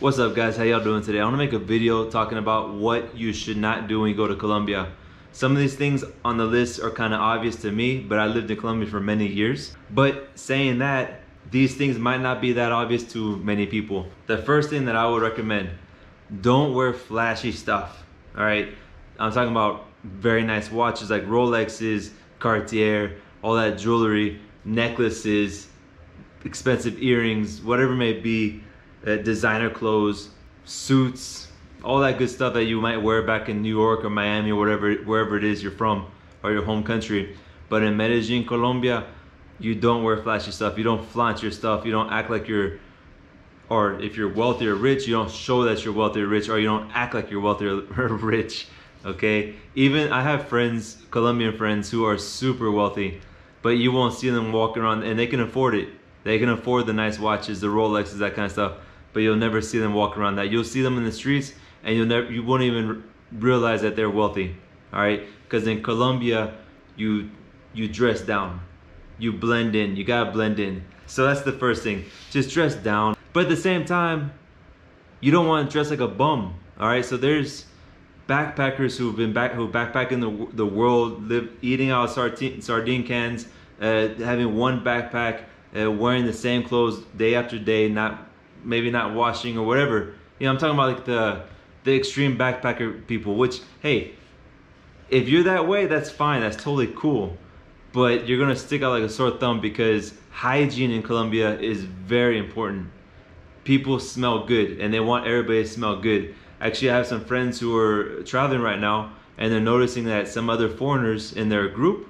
What's up guys, how y'all doing today? I wanna make a video talking about what you should not do when you go to Colombia. Some of these things on the list are kind of obvious to me, but I lived in Colombia for many years. But saying that, these things might not be that obvious to many people. The first thing that I would recommend, don't wear flashy stuff, all right? I'm talking about very nice watches like Rolexes, Cartier, all that jewelry, necklaces, expensive earrings, whatever may be uh, designer clothes, suits, all that good stuff that you might wear back in New York or Miami or whatever, wherever it is you're from or your home country. But in Medellin, Colombia, you don't wear flashy stuff. You don't flaunt your stuff. You don't act like you're, or if you're wealthy or rich, you don't show that you're wealthy or rich, or you don't act like you're wealthy or rich. Okay. Even I have friends, Colombian friends, who are super wealthy, but you won't see them walking around, and they can afford it. They can afford the nice watches, the Rolexes, that kind of stuff but you'll never see them walk around that. You'll see them in the streets and you'll never, you won't even realize that they're wealthy. All right, because in Colombia, you you dress down, you blend in. You gotta blend in. So that's the first thing. Just dress down, but at the same time, you don't want to dress like a bum. All right, so there's backpackers who've been back who backpack in the the world, live eating out sardine sardine cans, uh, having one backpack, uh, wearing the same clothes day after day, not maybe not washing or whatever. You know, I'm talking about like the the extreme backpacker people, which hey, if you're that way, that's fine. That's totally cool. But you're gonna stick out like a sore thumb because hygiene in Colombia is very important. People smell good and they want everybody to smell good. Actually, I have some friends who are traveling right now and they're noticing that some other foreigners in their group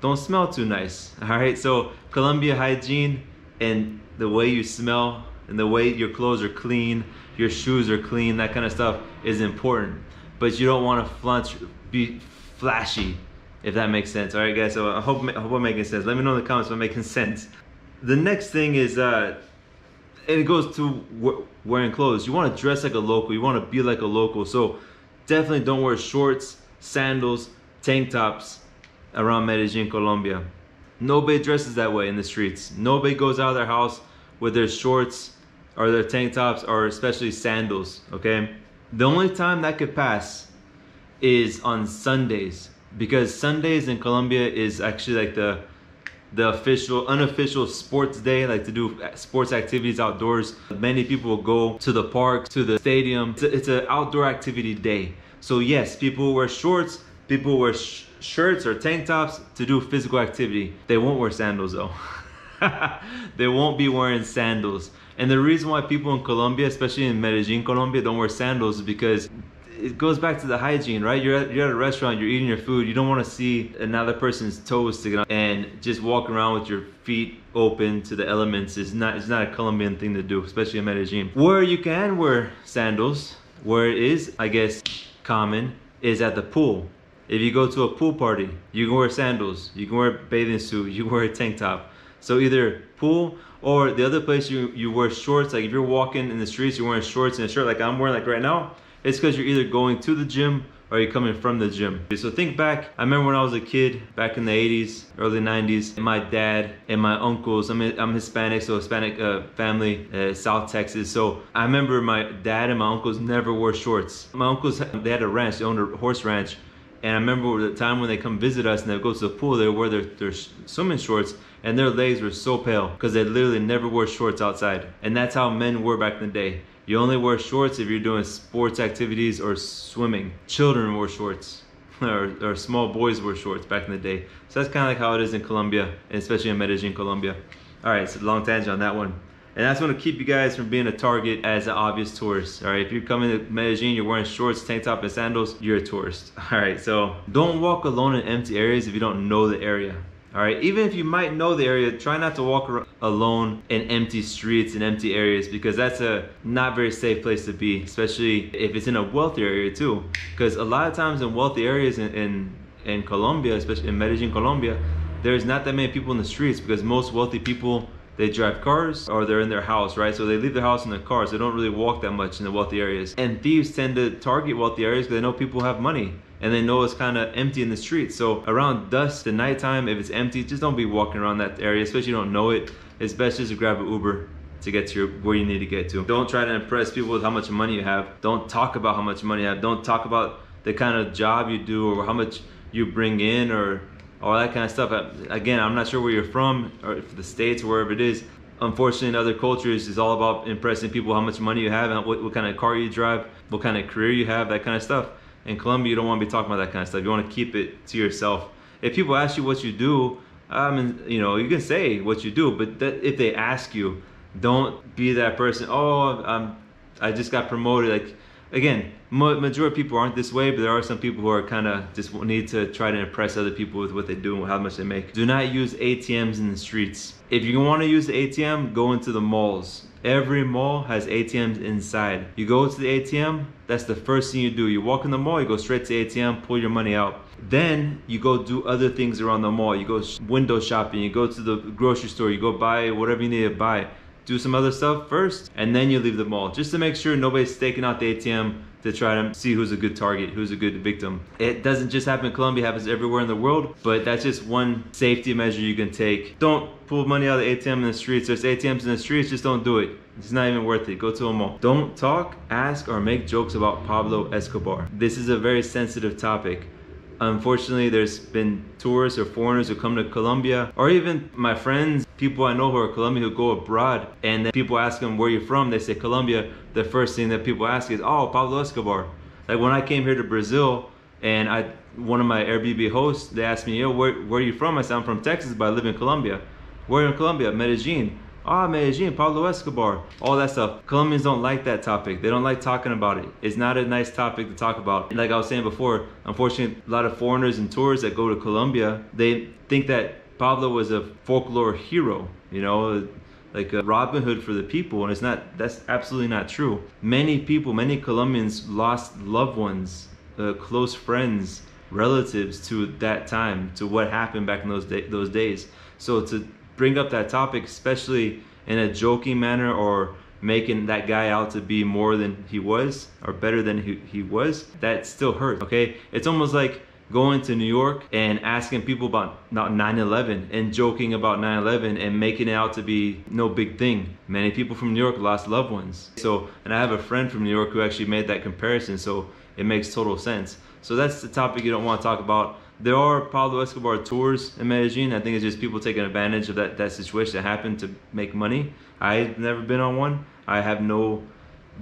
don't smell too nice. All right, so Colombia hygiene and the way you smell and the way your clothes are clean, your shoes are clean, that kind of stuff is important. But you don't want to flaunt, be flashy, if that makes sense. All right, guys. So I hope I hope I'm making sense. Let me know in the comments if I'm making sense. The next thing is, uh, and it goes to wearing clothes. You want to dress like a local. You want to be like a local. So definitely don't wear shorts, sandals, tank tops around Medellin, Colombia. Nobody dresses that way in the streets. Nobody goes out of their house with their shorts or their tank tops or especially sandals, okay? The only time that could pass is on Sundays because Sundays in Colombia is actually like the the official unofficial sports day. Like to do sports activities outdoors. Many people will go to the park to the stadium. It's an outdoor activity day. So yes people wear shorts people wear sh shirts or tank tops to do physical activity. They won't wear sandals though they won't be wearing sandals and the reason why people in Colombia, especially in Medellin, Colombia, don't wear sandals is because it goes back to the hygiene, right? You're at, you're at a restaurant, you're eating your food, you don't want to see another person's toes sticking out and just walk around with your feet open to the elements is not it's not a Colombian thing to do, especially in Medellin. Where you can wear sandals, where it is, I guess, common, is at the pool. If you go to a pool party, you can wear sandals, you can wear a bathing suit, you can wear a tank top. So either pool or the other place you, you wear shorts, like if you're walking in the streets, you're wearing shorts and a shirt like I'm wearing like right now, it's because you're either going to the gym or you're coming from the gym. So think back, I remember when I was a kid, back in the 80s, early 90s, my dad and my uncles, I'm, I'm Hispanic, so Hispanic uh, family, uh, South Texas. So I remember my dad and my uncles never wore shorts. My uncles, they had a ranch, they owned a horse ranch. And I remember the time when they come visit us and they go to the pool, they wear their, their swimming shorts and their legs were so pale because they literally never wore shorts outside. And that's how men were back in the day. You only wear shorts if you're doing sports activities or swimming. Children wore shorts. Or, or, small boys wore shorts back in the day. So that's kind of like how it is in Colombia, especially in Medellin, Colombia. All right, so long tangent on that one. And that's to keep you guys from being a target as an obvious tourist. All right, if you're coming to Medellin, you're wearing shorts, tank top, and sandals, you're a tourist. All right, so don't walk alone in empty areas if you don't know the area. All right, even if you might know the area, try not to walk alone in empty streets and empty areas because that's a not very safe place to be, especially if it's in a wealthy area too. Because a lot of times in wealthy areas in, in, in Colombia, especially in Medellin, Colombia, there's not that many people in the streets because most wealthy people they drive cars or they're in their house, right? So they leave their house in their cars. They don't really walk that much in the wealthy areas. And thieves tend to target wealthy areas because they know people have money and they know it's kind of empty in the streets. So around dusk to nighttime, if it's empty, just don't be walking around that area, especially you don't know it. It's best just to grab an Uber to to get to your, where you need to get to. Don't try to impress people with how much money you have. Don't talk about how much money you have. Don't talk about the kind of job you do or how much you bring in or all that kind of stuff. Again, I'm not sure where you're from or the States wherever it is. Unfortunately, in other cultures, it's all about impressing people how much money you have and what, what kind of car you drive, what kind of career you have, that kind of stuff. In Colombia, you don't want to be talking about that kind of stuff. You want to keep it to yourself. If people ask you what you do, um, I mean, you know, you can say what you do, but that, if they ask you, don't be that person. Oh, I'm, I just got promoted. Like, again, majority of people aren't this way, but there are some people who are kind of just need to try to impress other people with what they do and how much they make. Do not use ATMs in the streets. If you want to use the ATM, go into the malls. Every mall has ATMs inside. You go to the ATM, that's the first thing you do. You walk in the mall, you go straight to ATM, pull your money out. Then you go do other things around the mall. You go window shopping, you go to the grocery store, you go buy whatever you need to buy. Do some other stuff first, and then you leave the mall, just to make sure nobody's staking out the ATM to try to see who's a good target, who's a good victim. It doesn't just happen in Colombia, it happens everywhere in the world, but that's just one safety measure you can take. Don't pull money out of the ATM in the streets. There's ATMs in the streets, just don't do it. It's not even worth it. Go to a mall. Don't talk, ask, or make jokes about Pablo Escobar. This is a very sensitive topic. Unfortunately, there's been tourists or foreigners who come to Colombia, or even my friends, people I know who are Colombian who go abroad, and then people ask them, where you from? They say Colombia. The first thing that people ask is, oh, Pablo Escobar. Like when I came here to Brazil, and I, one of my Airbnb hosts, they asked me, yo, where, where are you from? I said, I'm from Texas, but I live in Colombia. Where in Colombia? Medellin ah, Medellin, Pablo Escobar, all that stuff. Colombians don't like that topic. They don't like talking about it. It's not a nice topic to talk about. Like I was saying before, unfortunately, a lot of foreigners and tourists that go to Colombia, they think that Pablo was a folklore hero, you know, like a Robin Hood for the people, and it's not, that's absolutely not true. Many people, many Colombians lost loved ones, uh, close friends, relatives to that time, to what happened back in those, day, those days. So to bring up that topic, especially in a joking manner or making that guy out to be more than he was or better than he, he was, that still hurts, okay? It's almost like going to New York and asking people about 9-11 and joking about 9-11 and making it out to be no big thing. Many people from New York lost loved ones. So, and I have a friend from New York who actually made that comparison, so it makes total sense. So that's the topic you don't want to talk about there are Pablo Escobar tours in Medellin. I think it's just people taking advantage of that, that situation that happened to make money. I've never been on one. I have no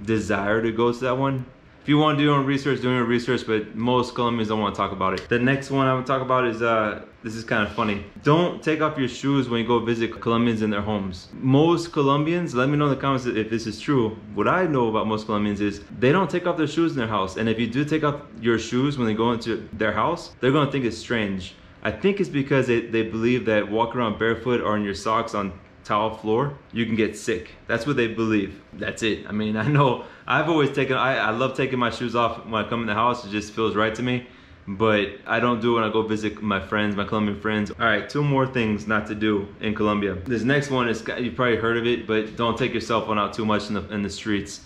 desire to go to that one. If you want to do your own research, do your research, but most Colombians don't want to talk about it. The next one I want to talk about is, uh, this is kind of funny. Don't take off your shoes when you go visit Colombians in their homes. Most Colombians, let me know in the comments if this is true. What I know about most Colombians is they don't take off their shoes in their house. And if you do take off your shoes when they go into their house, they're going to think it's strange. I think it's because they, they believe that walking around barefoot or in your socks on tile floor, you can get sick. That's what they believe. That's it. I mean, I know I've always taken, I, I love taking my shoes off when I come in the house. It just feels right to me. But I don't do it when I go visit my friends, my Colombian friends. All right, two more things not to do in Colombia. This next one is, you've probably heard of it, but don't take your cell phone out too much in the, in the streets.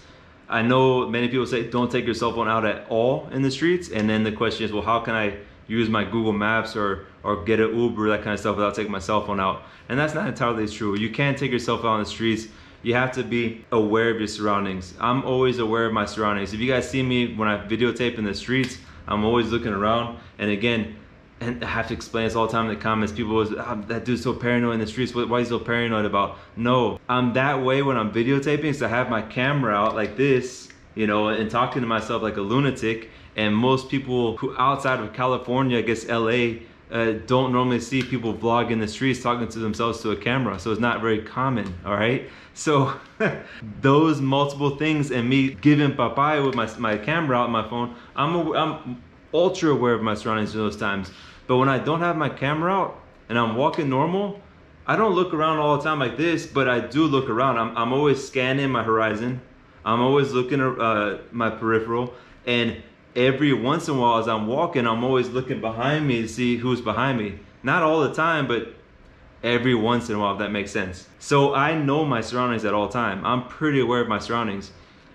I know many people say don't take your cell phone out at all in the streets. And then the question is, well, how can I use my Google Maps or, or get an Uber, that kind of stuff without taking my cell phone out. And that's not entirely true. You can't take yourself out on the streets. You have to be aware of your surroundings. I'm always aware of my surroundings. If you guys see me when I videotape in the streets, I'm always looking around. And again, and I have to explain this all the time in the comments. People was, oh, ah, that dude's so paranoid in the streets. What, why is he so paranoid about? No, I'm that way when I'm videotaping. So I have my camera out like this, you know, and talking to myself like a lunatic and most people who outside of California, I guess LA, uh, don't normally see people vlog in the streets talking to themselves to a camera. So it's not very common, all right? So those multiple things and me giving papaya with my, my camera out my phone, I'm, a, I'm ultra aware of my surroundings in those times. But when I don't have my camera out and I'm walking normal, I don't look around all the time like this, but I do look around. I'm, I'm always scanning my horizon. I'm always looking at uh, my peripheral and every once in a while as I'm walking, I'm always looking behind me to see who's behind me. Not all the time, but every once in a while, if that makes sense. So I know my surroundings at all time. I'm pretty aware of my surroundings.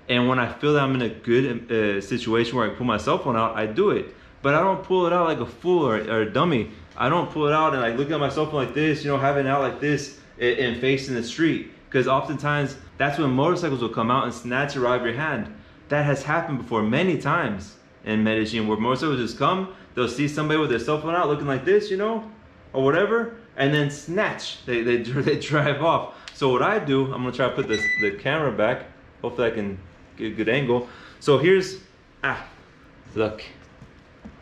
And when I feel that I'm in a good uh, situation where I pull my cell phone out, I do it. But I don't pull it out like a fool or, or a dummy. I don't pull it out and like look at my cell phone like this, you know, having it out like this and, and facing the street. Because oftentimes That's when motorcycles will come out and snatch it out of your hand. That has happened before many times in Medellin where motorcycles just come, they'll see somebody with their cell phone out looking like this, you know, or whatever, and then snatch. They, they, they drive off. So what I do, I'm gonna try to put this, the camera back. Hopefully I can get a good angle. So here's, ah, look.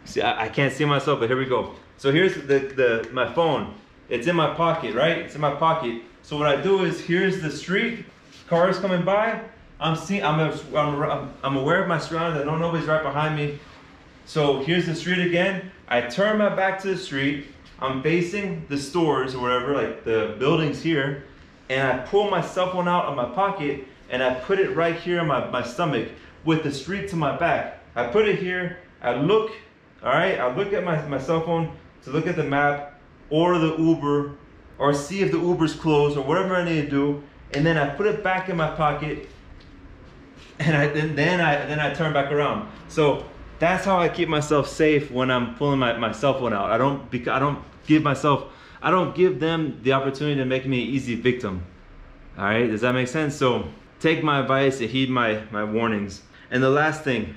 See, I, I can't see myself, but here we go. So here's the, the my phone. It's in my pocket, right? It's in my pocket. So what I do is, here's the street, cars coming by. I'm seeing, I'm, I'm, I'm aware of my surroundings. I don't know nobody's right behind me. So here's the street again. I turn my back to the street. I'm facing the stores or whatever, like the buildings here. And I pull my cell phone out of my pocket and I put it right here in my, my stomach with the street to my back. I put it here, I look, all right, I look at my, my cell phone to look at the map or the Uber or see if the Uber's closed or whatever I need to do. And then I put it back in my pocket and I then, then I then I turn back around. So that's how I keep myself safe when I'm pulling my, my cell phone out. I don't I don't give myself I don't give them the opportunity to make me an easy victim. All right, does that make sense? So take my advice and heed my my warnings. And the last thing,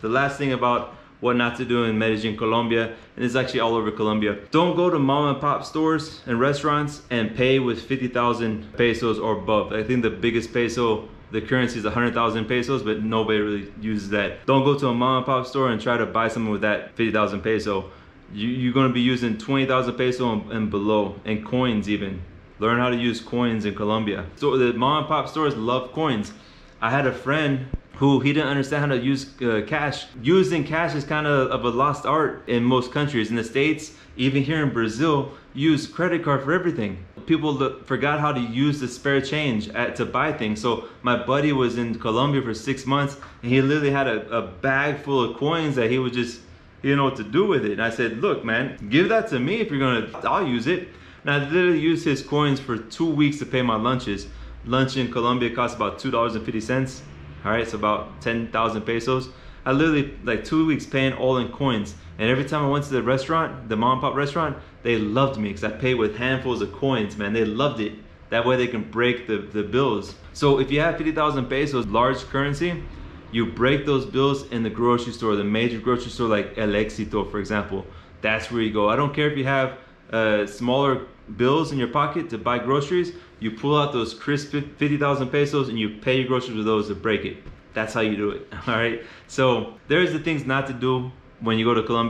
the last thing about what not to do in Medellin, Colombia, and it's actually all over Colombia. Don't go to mom and pop stores and restaurants and pay with 50,000 pesos or above. I think the biggest peso, the currency is 100,000 pesos, but nobody really uses that. Don't go to a mom and pop store and try to buy something with that 50,000 peso. You, are gonna be using 20,000 peso and, and below, and coins even. Learn how to use coins in Colombia. So the mom and pop stores love coins. I had a friend who he didn't understand how to use uh, cash. Using cash is kind of, of a lost art in most countries. In the States, even here in Brazil, use credit card for everything. People forgot how to use the spare change at, to buy things. So my buddy was in Colombia for six months and he literally had a, a bag full of coins that he would just, you know what to do with it. And I said, look, man, give that to me if you're gonna, I'll use it. And I literally used his coins for two weeks to pay my lunches. Lunch in Colombia costs about $2.50 all right, it's about 10,000 pesos. I literally like two weeks paying all in coins. And every time I went to the restaurant, the mom and pop restaurant, they loved me because I paid with handfuls of coins, man. They loved it. That way they can break the, the bills. So if you have 50,000 pesos, large currency, you break those bills in the grocery store, the major grocery store like El Éxito, for example. That's where you go. I don't care if you have uh, smaller bills in your pocket to buy groceries, you pull out those crisp 50,000 pesos and you pay your groceries with those to break it. That's how you do it, all right? So there's the things not to do when you go to Colombia.